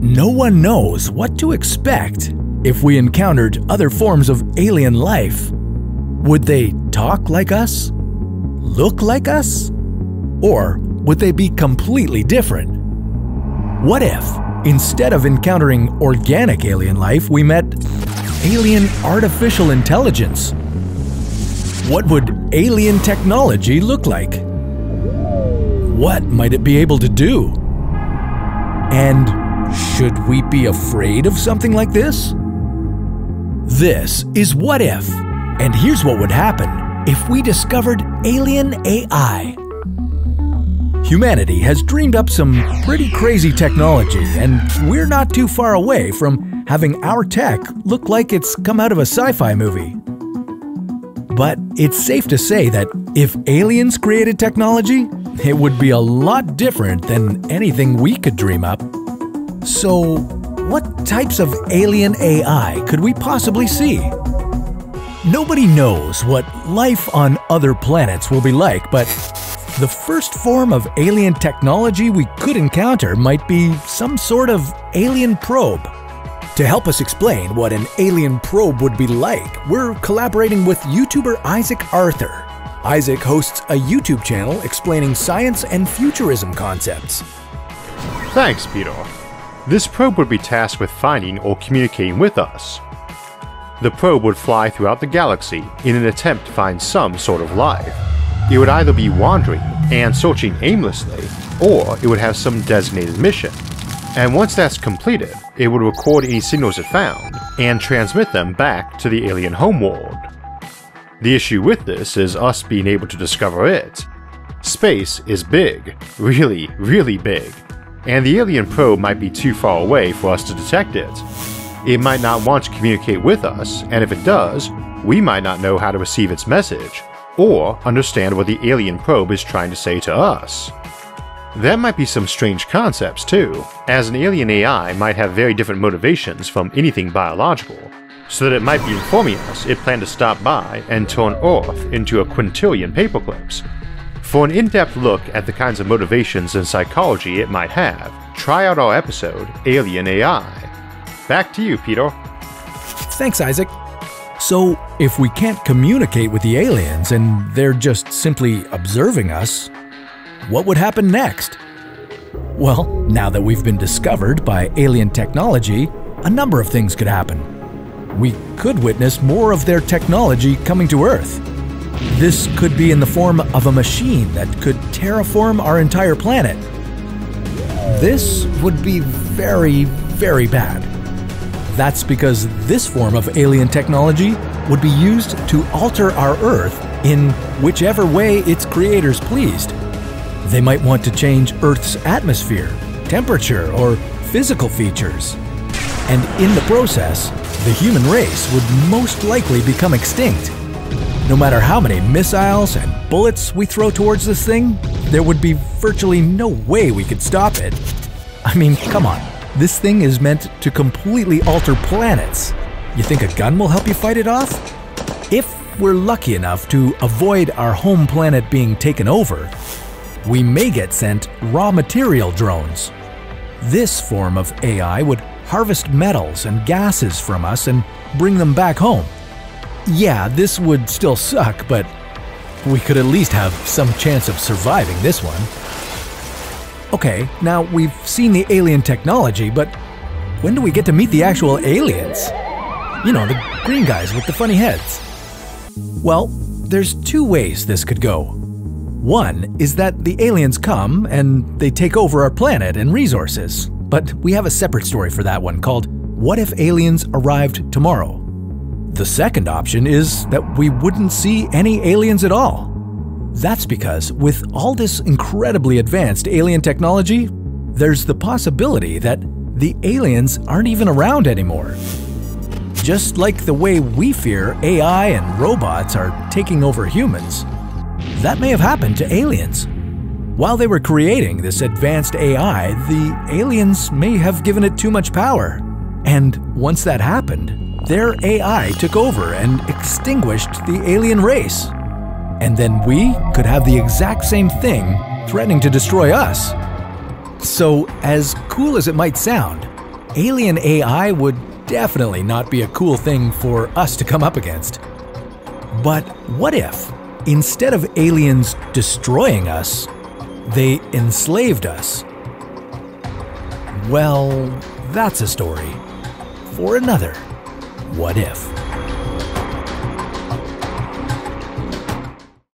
No one knows what to expect if we encountered other forms of alien life. Would they talk like us? Look like us? Or would they be completely different? What if, instead of encountering organic alien life, we met alien artificial intelligence? What would alien technology look like? What might it be able to do? And should we be afraid of something like this? This is What If, and here's what would happen if we discovered alien AI. Humanity has dreamed up some pretty crazy technology, and we're not too far away from having our tech look like it's come out of a sci fi movie. But it's safe to say that if aliens created technology, it would be a lot different than anything we could dream up. So, what types of alien AI could we possibly see? Nobody knows what life on other planets will be like, but the first form of alien technology we could encounter might be some sort of alien probe. To help us explain what an alien probe would be like, we're collaborating with YouTuber Isaac Arthur. Isaac hosts a YouTube channel explaining science and futurism concepts. Thanks, Peter. This probe would be tasked with finding or communicating with us. The probe would fly throughout the galaxy in an attempt to find some sort of life. It would either be wandering and searching aimlessly, or it would have some designated mission. And once that's completed, it would record any signals it found and transmit them back to the alien homeworld. The issue with this is us being able to discover it. Space is big, really, really big, and the alien probe might be too far away for us to detect it. It might not want to communicate with us, and if it does, we might not know how to receive its message, or understand what the alien probe is trying to say to us. That might be some strange concepts too, as an alien AI might have very different motivations from anything biological, so that it might be informing us it planned to stop by and turn Earth into a quintillion paperclips. For an in-depth look at the kinds of motivations and psychology it might have, try out our episode, Alien AI. Back to you, Peter. Thanks, Isaac. So, if we can't communicate with the aliens and they're just simply observing us, what would happen next? Well, now that we've been discovered by alien technology, a number of things could happen. We could witness more of their technology coming to Earth. This could be in the form of a machine that could terraform our entire planet. This would be very, very bad. That's because this form of alien technology would be used to alter our Earth in whichever way its creators pleased. They might want to change Earth's atmosphere, temperature, or physical features. And in the process, the human race would most likely become extinct. No matter how many missiles and bullets we throw towards this thing, there would be virtually no way we could stop it. I mean, come on. This thing is meant to completely alter planets. You think a gun will help you fight it off? If we're lucky enough to avoid our home planet being taken over, we may get sent raw material drones. This form of AI would harvest metals and gases from us and bring them back home. Yeah, this would still suck, but we could at least have some chance of surviving this one. Okay, now we've seen the alien technology, but when do we get to meet the actual aliens? You know, the green guys with the funny heads. Well, there's two ways this could go. One is that the aliens come and they take over our planet and resources, but we have a separate story for that one called What If Aliens Arrived Tomorrow? The second option is that we wouldn't see any aliens at all. That's because, with all this incredibly advanced alien technology, there's the possibility that the aliens aren't even around anymore. Just like the way we fear AI and robots are taking over humans, that may have happened to aliens. While they were creating this advanced AI, the aliens may have given it too much power. And once that happened, their AI took over and extinguished the alien race. And then we could have the exact same thing threatening to destroy us. So, as cool as it might sound, alien AI would definitely not be a cool thing for us to come up against. But what if, instead of aliens destroying us, they enslaved us? Well, that's a story for another What If.